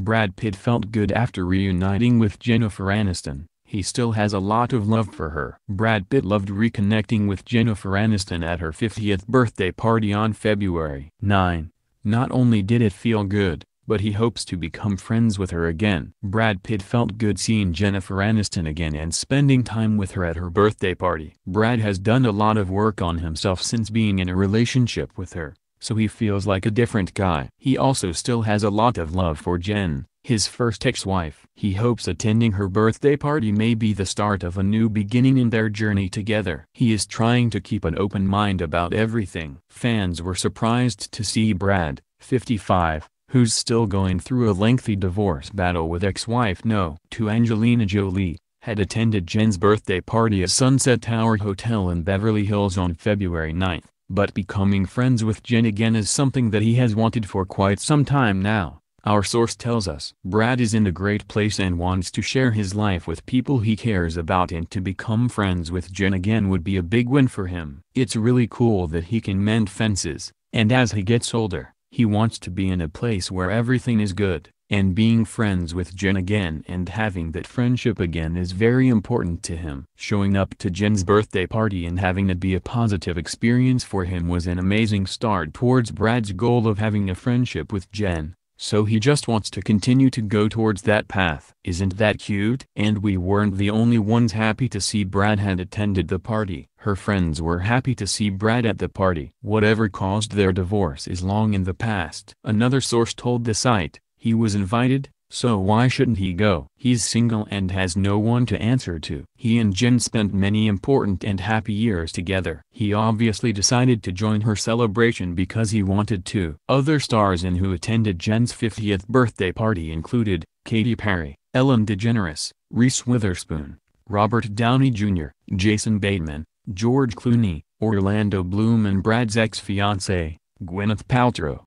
Brad Pitt felt good after reuniting with Jennifer Aniston. He still has a lot of love for her. Brad Pitt loved reconnecting with Jennifer Aniston at her 50th birthday party on February 9. Not only did it feel good, but he hopes to become friends with her again. Brad Pitt felt good seeing Jennifer Aniston again and spending time with her at her birthday party. Brad has done a lot of work on himself since being in a relationship with her, so he feels like a different guy. He also still has a lot of love for Jen, his first ex-wife. He hopes attending her birthday party may be the start of a new beginning in their journey together. He is trying to keep an open mind about everything. Fans were surprised to see Brad, 55, who's still going through a lengthy divorce battle with ex-wife No. to Angelina Jolie, had attended Jen's birthday party at Sunset Tower Hotel in Beverly Hills on February 9, but becoming friends with Jen again is something that he has wanted for quite some time now. Our source tells us Brad is in a great place and wants to share his life with people he cares about and to become friends with Jen again would be a big win for him. It's really cool that he can mend fences, and as he gets older, he wants to be in a place where everything is good, and being friends with Jen again and having that friendship again is very important to him. Showing up to Jen's birthday party and having it be a positive experience for him was an amazing start towards Brad's goal of having a friendship with Jen. So he just wants to continue to go towards that path. Isn't that cute? And we weren't the only ones happy to see Brad had attended the party. Her friends were happy to see Brad at the party. Whatever caused their divorce is long in the past. Another source told the site, he was invited, so why shouldn't he go? He's single and has no one to answer to. He and Jen spent many important and happy years together. He obviously decided to join her celebration because he wanted to. Other stars in who attended Jen's 50th birthday party included, Katy Perry, Ellen DeGeneres, Reese Witherspoon, Robert Downey Jr., Jason Bateman, George Clooney, Orlando Bloom and Brad's ex-fiancée, Gwyneth Paltrow.